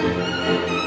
Música